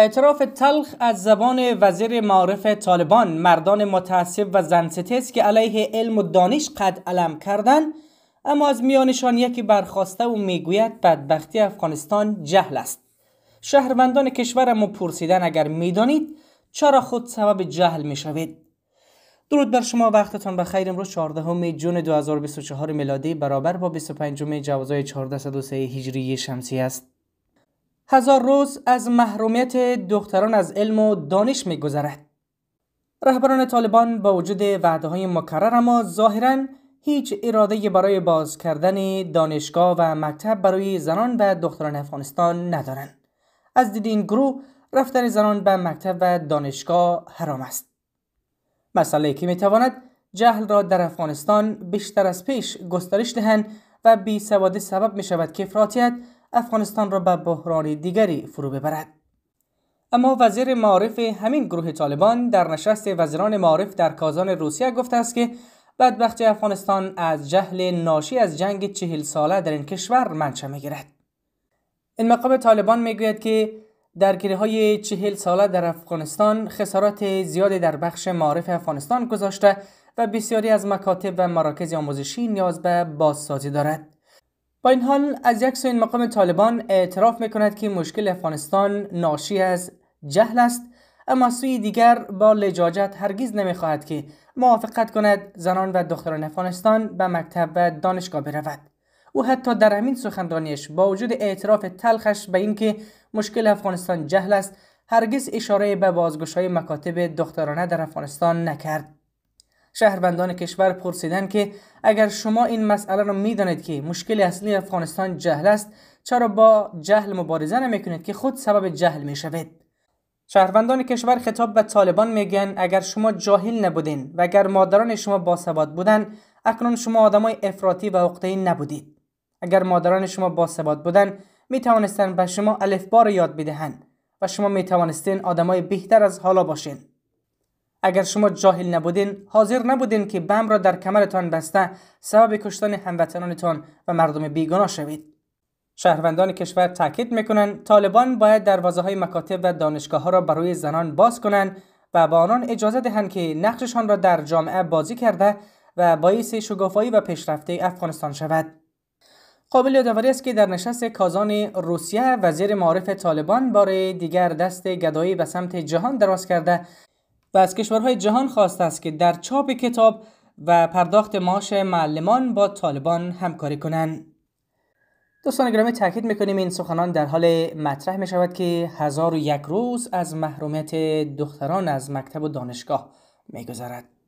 اعتراف تلخ از زبان وزیر معارف طالبان مردان متعصب و زنستیز که علیه علم و دانش قد علم کردن اما از میانشان یکی برخواسته و می‌گوید بدبختی افغانستان جهل است. شهروندان کشورم پرسیدن اگر می‌دانید چرا خود سبب جهل می‌شوید. درود بر شما وقتتان بخیر. امروز 14 جون 2024 میلادی. برابر با 25 جوازای 1403 هجری شمسی است. هزار روز از محرومیت دختران از علم و دانش میگذرد. رهبران طالبان با وجود وعده های مکرر اما ظاهرا هیچ اراده برای باز کردن دانشگاه و مکتب برای زنان و دختران افغانستان ندارند. از دید این گروه رفتن زنان به مکتب و دانشگاه حرام است. مسئله که می‌تواند جهل را در افغانستان بیشتر از پیش گسترش دهند و بی سبب می شود که افراطیت افغانستان را به بحران دیگری فرو ببرد. اما وزیر معارف همین گروه طالبان در نشست وزیران معارف در کازان روسیه گفته است که بدبختی افغانستان از جهل ناشی از جنگ چهل ساله در این کشور منشأ می‌گیرد. این مقام طالبان می‌گوید که درگیری های چهل ساله در افغانستان خسارات زیادی در بخش معارف افغانستان گذاشته و بسیاری از مکاتب و مراکز آموزشی نیاز به بازسازی دارد. با این حال از یک این مقام طالبان اعتراف می کند که مشکل افغانستان ناشی از جهل است اما سوی دیگر با لجاجت هرگز نمی‌خواهد که موافقت کند زنان و دختران افغانستان به مکتب و دانشگاه برود. او حتی در همین سخنرانیش با وجود اعتراف تلخش به اینکه مشکل افغانستان جهل است هرگز اشاره به بازگشای مکاتب دخترانه در افغانستان نکرد. شهروندان کشور پرسیدند که اگر شما این مسئله را می‌دانید که مشکل اصلی افغانستان جهل است چرا با جهل مبارزه نمی‌کنید که خود سبب جهل می‌شوید شهروندان کشور خطاب به طالبان میگن اگر شما جاهل نبودین و اگر مادران شما باسواد بودن اکنون شما آدمای افراطی و عقده‌ای نبودید. اگر مادران شما باسواد بودن می توانستند به شما الفبا یاد بدهند و شما می توانستین آدمای بهتر از حالا باشین. اگر شما جاهل نبودین حاضر نبودین که بم را در کمرتان بسته سبب کشتن هموطنانتان و مردم بیگناه شوید. شهروندان کشور تاکید می‌کنند طالبان باید دروازه های مکاتب و دانشگاه ها را برای زنان باز کنند و با آنان اجازه دهند که نقششان را در جامعه بازی کرده و باعث شگافایی و پیشرفته افغانستان شود. قابل یادآوری است که در نشست کازان روسیه وزیر معارف طالبان بار دیگر دست گدایی به سمت جهان دراز کرده و از کشورهای جهان خواسته است که در چاپ کتاب و پرداخت معاش معلمان با طالبان همکاری کنند. دوستان گرامی تاکید می‌کنیم این سخنان در حال مطرح می شود که هزار و یک روز از محرومیت دختران از مکتب و دانشگاه میگذرد.